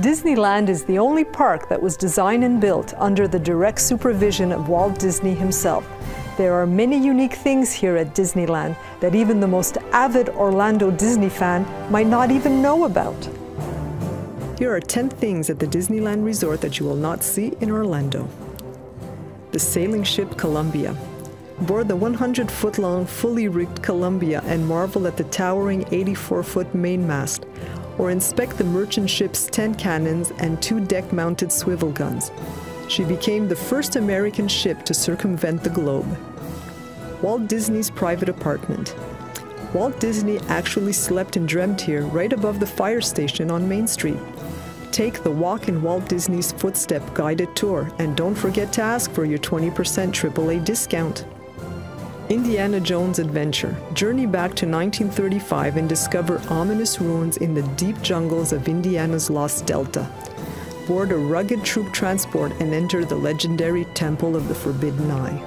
Disneyland is the only park that was designed and built under the direct supervision of Walt Disney himself. There are many unique things here at Disneyland that even the most avid Orlando Disney fan might not even know about. Here are 10 things at the Disneyland Resort that you will not see in Orlando. The sailing ship Columbia. Board the 100 foot long, fully rigged Columbia and marvel at the towering 84 foot mainmast, or inspect the merchant ship's 10 cannons and two deck mounted swivel guns. She became the first American ship to circumvent the globe. Walt Disney's private apartment. Walt Disney actually slept and dreamt here right above the fire station on Main Street. Take the Walk in Walt Disney's Footstep guided tour and don't forget to ask for your 20% AAA discount. Indiana Jones Adventure. Journey back to 1935 and discover ominous ruins in the deep jungles of Indiana's Lost Delta. Board a rugged troop transport and enter the legendary Temple of the Forbidden Eye.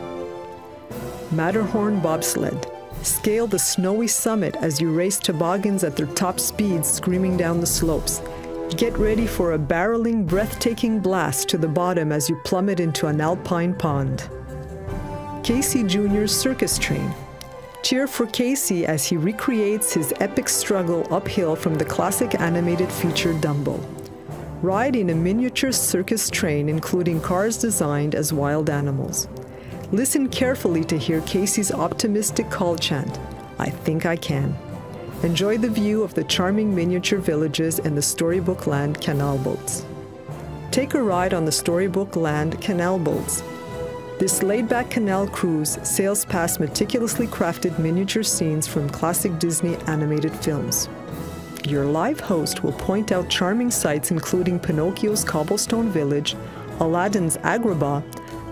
Matterhorn Bobsled. Scale the snowy summit as you race toboggans at their top speeds screaming down the slopes. Get ready for a barreling, breathtaking blast to the bottom as you plummet into an alpine pond. Casey Jr.'s circus train. Cheer for Casey as he recreates his epic struggle uphill from the classic animated feature Dumbo. Ride in a miniature circus train including cars designed as wild animals. Listen carefully to hear Casey's optimistic call chant, I think I can. Enjoy the view of the charming miniature villages and the Storybook Land canal boats. Take a ride on the Storybook Land canal boats, this laid-back canal cruise sails past meticulously crafted miniature scenes from classic Disney animated films. Your live host will point out charming sights including Pinocchio's Cobblestone Village, Aladdin's Agrabah,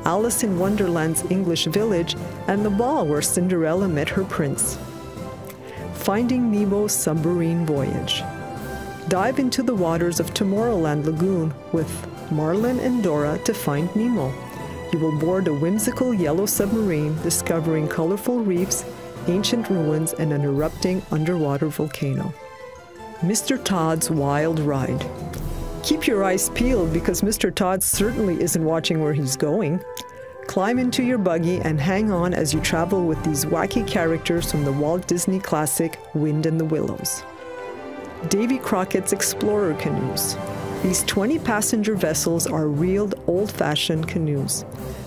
Alice in Wonderland's English Village, and the ball where Cinderella met her prince. Finding Nemo's Submarine Voyage. Dive into the waters of Tomorrowland Lagoon with Marlin and Dory to find Nemo you will board a whimsical yellow submarine discovering colorful reefs, ancient ruins, and an erupting underwater volcano. Mr. Toad's Wild Ride. Keep your eyes peeled because Mr. Toad certainly isn't watching where he's going. Climb into your buggy and hang on as you travel with these wacky characters from the Walt Disney classic Wind in the Willows. Davy Crockett's Explorer Canoes. These 20 passenger vessels are real old fashioned canoes.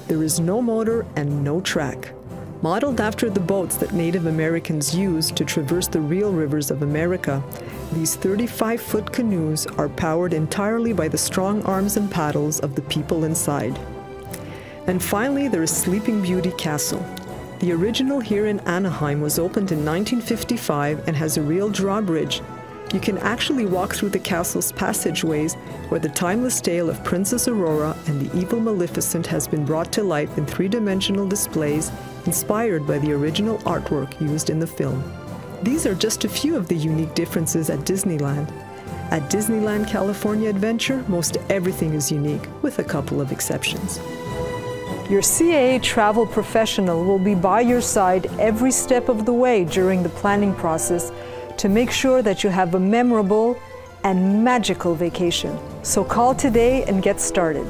There is no motor and no track. Modeled after the boats that Native Americans used to traverse the real rivers of America, these 35 foot canoes are powered entirely by the strong arms and paddles of the people inside. And finally, there is Sleeping Beauty Castle. The original here in Anaheim was opened in 1955 and has a real drawbridge you can actually walk through the castle's passageways where the timeless tale of Princess Aurora and the evil Maleficent has been brought to life in three-dimensional displays inspired by the original artwork used in the film. These are just a few of the unique differences at Disneyland. At Disneyland California Adventure, most everything is unique, with a couple of exceptions. Your CAA travel professional will be by your side every step of the way during the planning process to make sure that you have a memorable and magical vacation. So call today and get started.